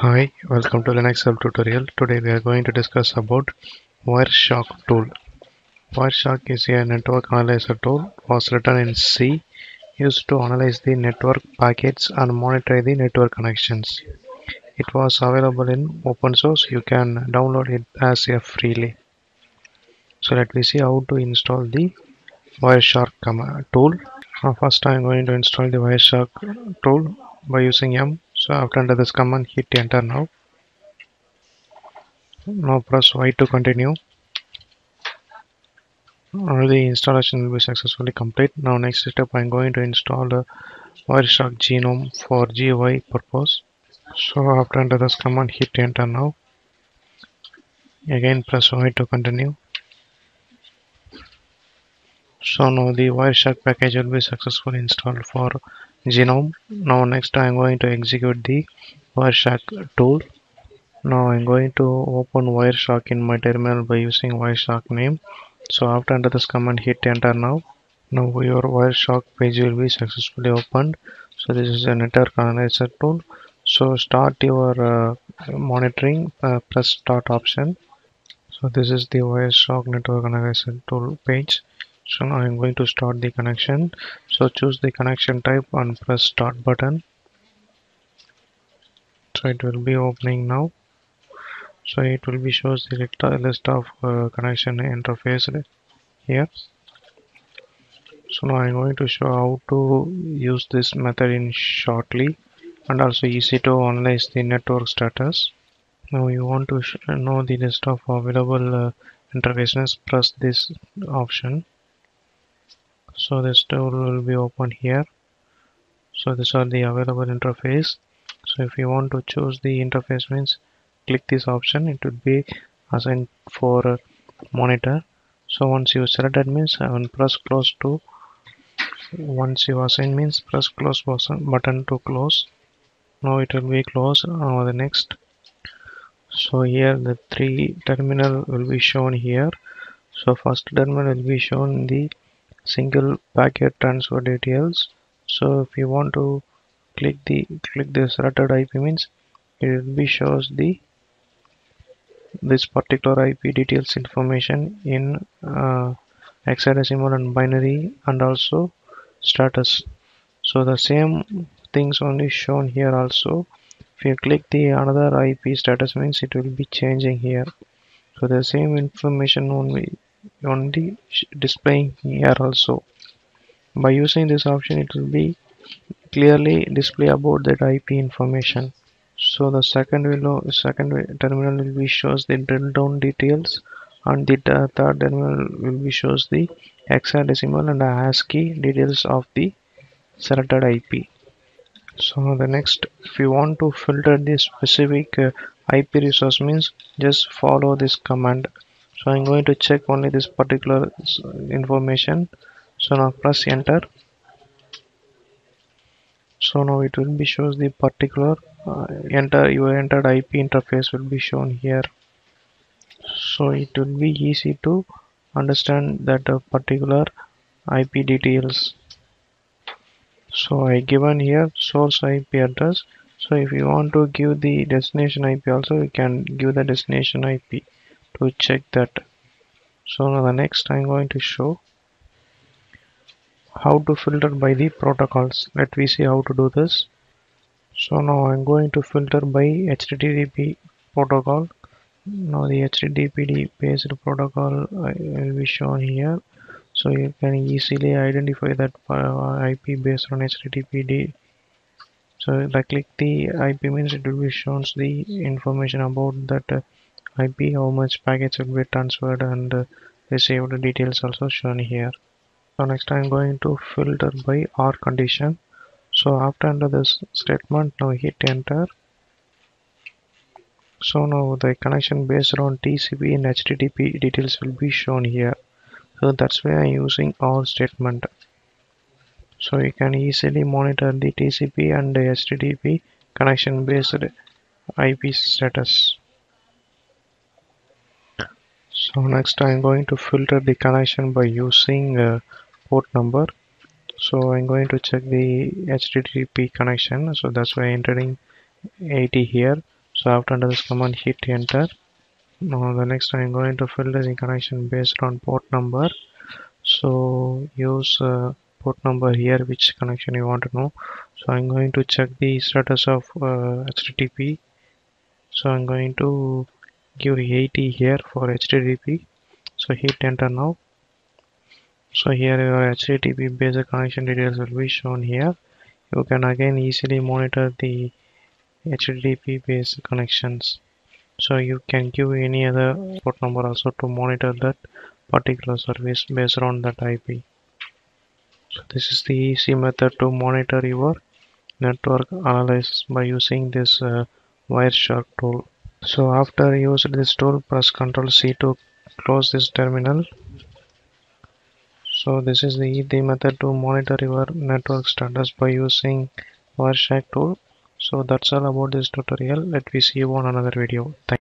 Hi, welcome to Linux Help tutorial. Today we are going to discuss about Wireshark tool. Wireshark is a network analyzer tool was written in C used to analyze the network packets and monitor the network connections. It was available in open source. You can download it as a freely. So let me see how to install the Wireshark tool. First I am going to install the Wireshark tool by using M so after enter this command hit enter now. Now press y to continue. Now the installation will be successfully complete. Now next step i'm going to install the wireshark gnome for gui purpose. So after enter this command hit enter now. Again press y to continue. So now the wireshark package will be successfully installed for gnome. Now next i'm going to execute the wireshark tool. Now i'm going to open wireshark in my terminal by using wireshark name. So after enter this command hit enter now. Now your wireshark page will be successfully opened. So this is a network analyzer tool. So start your uh, monitoring uh, press start option. So this is the wireshark network analyzer tool page so now I'm going to start the connection. So choose the connection type and press start button. So it will be opening now. So it will be shows the list of uh, connection interface here. So now I'm going to show how to use this method in shortly and also easy to analyze the network status. Now you want to know the list of available uh, interfaces. Press this option so this tool will be open here. So these are the available interface. So if you want to choose the interface means click this option. It will be assigned for monitor. So once you select that means press close to once you assign means press close button to close. Now it will be closed. Now the next. So here the three terminal will be shown here. So first terminal will be shown the single packet transfer details. So if you want to click the click this selected IP means it will be shows the this particular IP details information in uh, hexadecimal and binary and also status. So the same things only shown here also. If you click the another IP status means it will be changing here. So the same information only only displaying here also. By using this option it will be clearly display about that IP information. So the second window second terminal will be shows the drill down details and the third terminal will be shows the hexadecimal and ASCII details of the selected IP so the next if you want to filter the specific uh, IP resource means just follow this command so I'm going to check only this particular information. So now press enter. So now it will be shows the particular uh, enter your entered IP interface will be shown here. So it will be easy to understand that uh, particular IP details. So I given here source IP address. So if you want to give the destination IP also you can give the destination IP to check that. So now the next I'm going to show how to filter by the protocols. Let me see how to do this. So now I'm going to filter by HTTP protocol. Now the HTTP based protocol will be shown here. So you can easily identify that IP based on HTTPD so if I click the IP means it will be shown the information about that uh, IP how much packets will be transferred and received details also shown here. So next I'm going to filter by OR condition. So after enter this statement now hit enter. So now the connection based on TCP and HTTP details will be shown here. So that's why I'm using OR statement. So you can easily monitor the TCP and the HTTP connection based IP status so next I'm going to filter the connection by using uh, port number. So I'm going to check the HTTP connection. So that's why I'm entering 80 here. So after enter this command hit enter. Now the next I'm going to filter the connection based on port number. So use uh, port number here which connection you want to know. So I'm going to check the status of uh, HTTP so I'm going to give 80 here for HTTP so hit enter now. So here your HTTP basic connection details will be shown here. You can again easily monitor the HTTP based connections. So you can give any other port number also to monitor that particular service based on that IP so this is the easy method to monitor your network analysis by using this uh, Wireshark tool so after using this tool press ctrl C to close this terminal. So this is the easy method to monitor your network status by using Wireshark tool. So that's all about this tutorial. Let me see you on another video. Thank